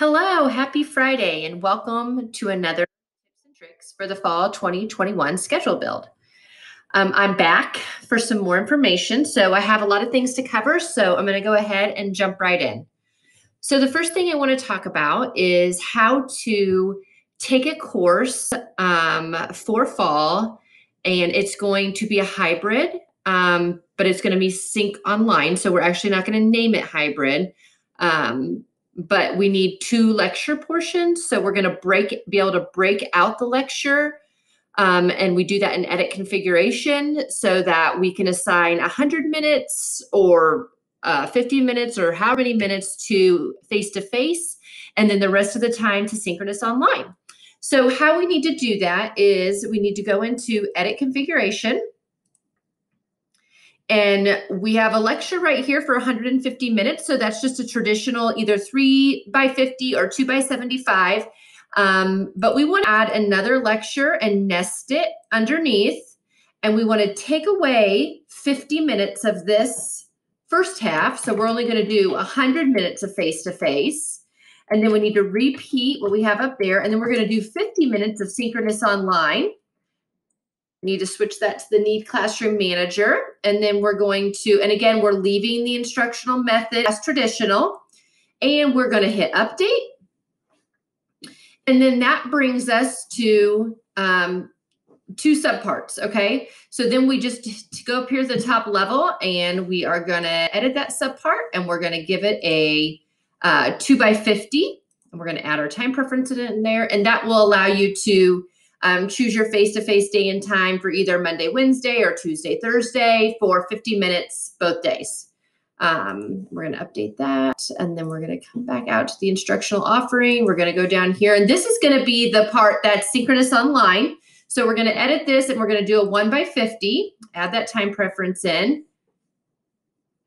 Hello, happy Friday, and welcome to another tips and tricks for the fall 2021 schedule build. Um, I'm back for some more information. So I have a lot of things to cover. So I'm going to go ahead and jump right in. So the first thing I want to talk about is how to take a course um, for fall, and it's going to be a hybrid, um, but it's going to be sync online. So we're actually not going to name it hybrid. Um, but we need two lecture portions. So we're going to break, be able to break out the lecture. Um, and we do that in edit configuration so that we can assign 100 minutes or uh, 50 minutes or how many minutes to face to face, and then the rest of the time to synchronous online. So, how we need to do that is we need to go into edit configuration. And we have a lecture right here for 150 minutes. So that's just a traditional either three by 50 or two by 75. Um, but we want to add another lecture and nest it underneath. And we want to take away 50 minutes of this first half. So we're only going to do 100 minutes of face to face. And then we need to repeat what we have up there. And then we're going to do 50 minutes of synchronous online need to switch that to the Need Classroom Manager. And then we're going to, and again, we're leaving the instructional method as traditional. And we're going to hit update. And then that brings us to um, two subparts, okay? So then we just go up here to the top level and we are going to edit that subpart and we're going to give it a uh, 2 by 50 and we're going to add our time preference in there and that will allow you to um, choose your face to face day and time for either Monday, Wednesday, or Tuesday, Thursday for 50 minutes both days. Um, we're going to update that and then we're going to come back out to the instructional offering. We're going to go down here and this is going to be the part that's synchronous online. So we're going to edit this and we're going to do a one by 50, add that time preference in.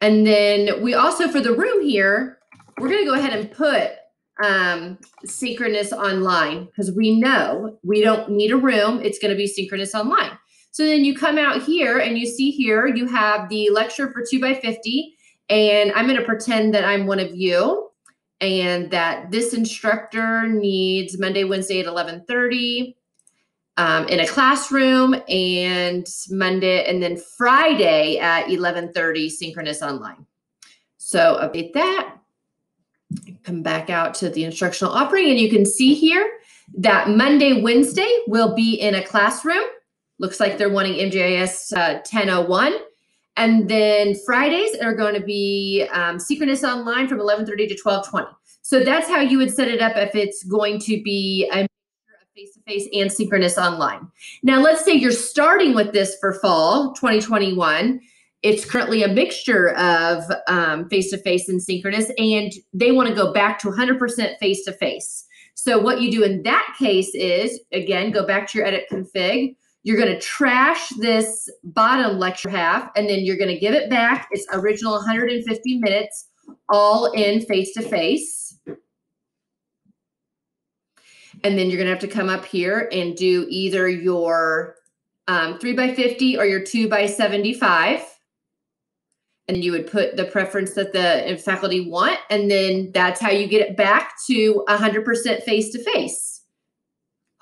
And then we also, for the room here, we're going to go ahead and put um, synchronous online because we know we don't need a room. It's going to be synchronous online. So then you come out here and you see here you have the lecture for 2 by 50 and I'm going to pretend that I'm one of you and that this instructor needs Monday, Wednesday at 11:30 um, in a classroom and Monday and then Friday at 11:30 synchronous online. So update that come back out to the instructional offering and you can see here that Monday, Wednesday will be in a classroom. Looks like they're wanting MJIS uh, 1001. And then Fridays are going to be um, synchronous online from 1130 to 1220. So that's how you would set it up if it's going to be a face-to-face and synchronous online. Now, let's say you're starting with this for fall 2021 it's currently a mixture of face to face and synchronous, and they want to go back to 100% face to face. So, what you do in that case is again, go back to your edit config. You're going to trash this bottom lecture half, and then you're going to give it back its original 150 minutes, all in face to face. And then you're going to have to come up here and do either your um, 3 by 50 or your 2 by 75 and you would put the preference that the faculty want and then that's how you get it back to 100% face to face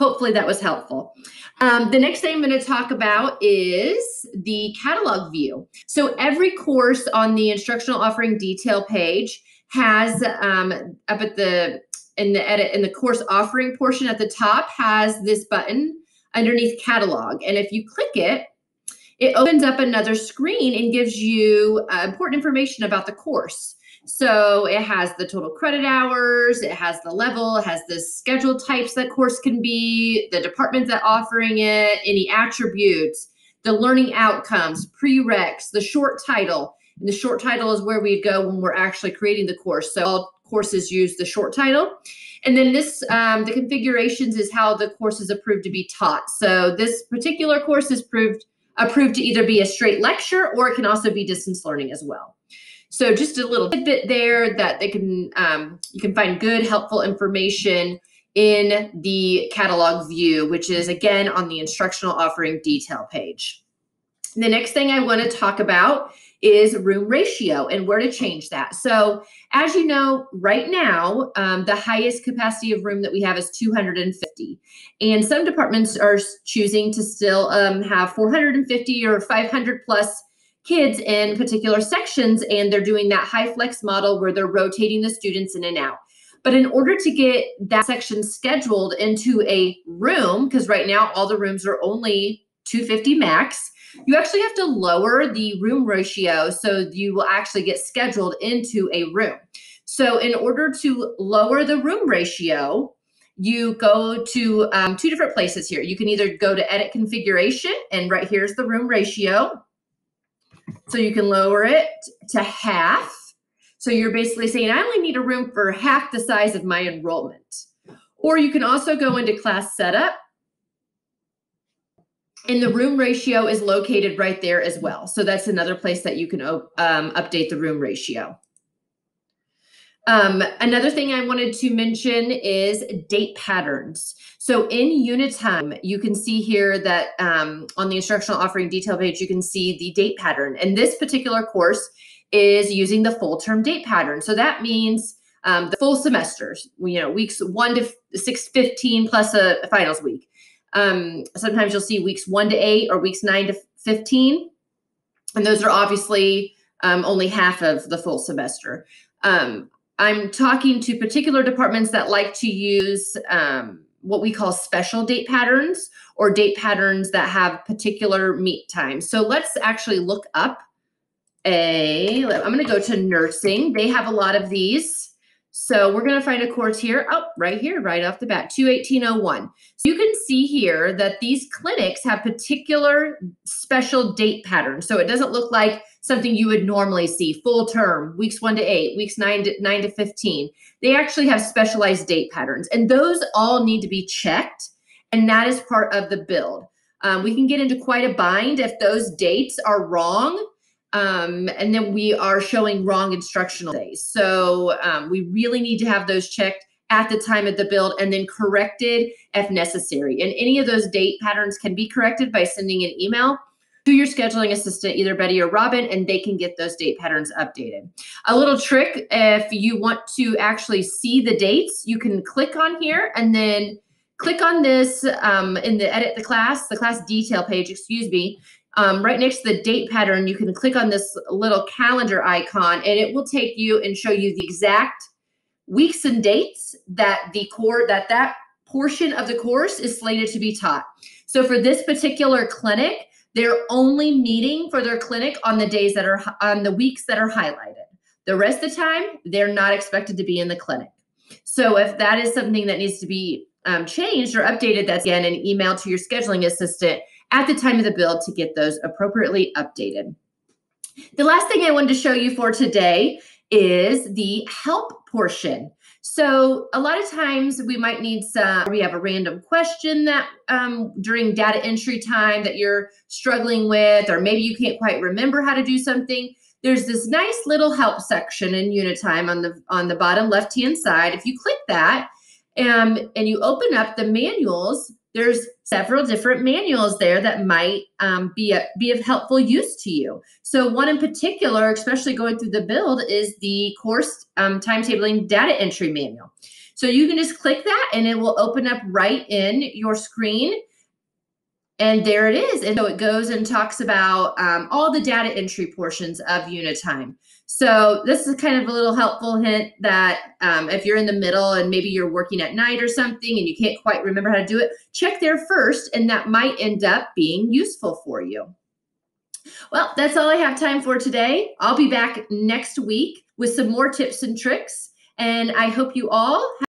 hopefully that was helpful. Um, the next thing i'm going to talk about is the catalog view. So every course on the instructional offering detail page has um, up at the in the edit in the course offering portion at the top has this button underneath catalog. And if you click it it opens up another screen and gives you uh, important information about the course. So it has the total credit hours, it has the level, it has the schedule types that course can be, the departments that offering it, any attributes, the learning outcomes, prereqs, the short title. And the short title is where we go when we're actually creating the course. So all courses use the short title. And then this, um, the configurations is how the course is approved to be taught. So this particular course is proved approved to either be a straight lecture or it can also be distance learning as well. So just a little tidbit there that they can um, you can find good helpful information in the catalog view, which is again on the instructional offering detail page. The next thing I want to talk about is room ratio and where to change that. So as you know, right now, um, the highest capacity of room that we have is 250. And some departments are choosing to still um, have 450 or 500 plus kids in particular sections. And they're doing that HyFlex model where they're rotating the students in and out. But in order to get that section scheduled into a room, because right now all the rooms are only 250 max, you actually have to lower the room ratio so you will actually get scheduled into a room. So, in order to lower the room ratio, you go to um, two different places here. You can either go to edit configuration, and right here's the room ratio. So you can lower it to half. So you're basically saying, I only need a room for half the size of my enrollment. Or you can also go into class setup and the room ratio is located right there as well. So that's another place that you can um, update the room ratio. Um, another thing I wanted to mention is date patterns. So in Unitime, you can see here that um, on the instructional offering detail page, you can see the date pattern. And this particular course is using the full term date pattern. So that means um, the full semesters, you know, weeks one to six, 15 plus a, a finals week. Um, sometimes you'll see weeks one to eight or weeks nine to 15. And those are obviously um, only half of the full semester. Um, I'm talking to particular departments that like to use um, what we call special date patterns or date patterns that have particular meet times. So let's actually look up a, I'm going to go to nursing. They have a lot of these. So we're going to find a course here. Oh, right here, right off the bat, 21801. So you can see here that these clinics have particular special date patterns. So it doesn't look like something you would normally see full term, weeks one to eight, weeks nine to nine to 15. They actually have specialized date patterns, and those all need to be checked. And that is part of the build. Um, we can get into quite a bind if those dates are wrong um, and then we are showing wrong instructional days. So um, we really need to have those checked at the time of the build and then corrected if necessary. And any of those date patterns can be corrected by sending an email to your scheduling assistant, either Betty or Robin, and they can get those date patterns updated. A little trick if you want to actually see the dates, you can click on here and then click on this um, in the edit the class, the class detail page, excuse me, um, right next to the date pattern, you can click on this little calendar icon and it will take you and show you the exact weeks and dates that the core that that portion of the course is slated to be taught. So for this particular clinic, they're only meeting for their clinic on the days that are on the weeks that are highlighted. The rest of the time, they're not expected to be in the clinic. So if that is something that needs to be um, changed or updated, that's again an email to your scheduling assistant at the time of the build to get those appropriately updated. The last thing I wanted to show you for today is the help portion. So a lot of times we might need some, we have a random question that um, during data entry time that you're struggling with, or maybe you can't quite remember how to do something. There's this nice little help section in Unitime on the on the bottom left hand side. If you click that um, and you open up the manuals, there's several different manuals there that might um, be a, be of helpful use to you. So one in particular, especially going through the build, is the course um, timetabling data entry manual. So you can just click that and it will open up right in your screen. And there it is. And so it goes and talks about um, all the data entry portions of Unitime. So this is kind of a little helpful hint that um, if you're in the middle and maybe you're working at night or something and you can't quite remember how to do it, check there first, and that might end up being useful for you. Well, that's all I have time for today. I'll be back next week with some more tips and tricks, and I hope you all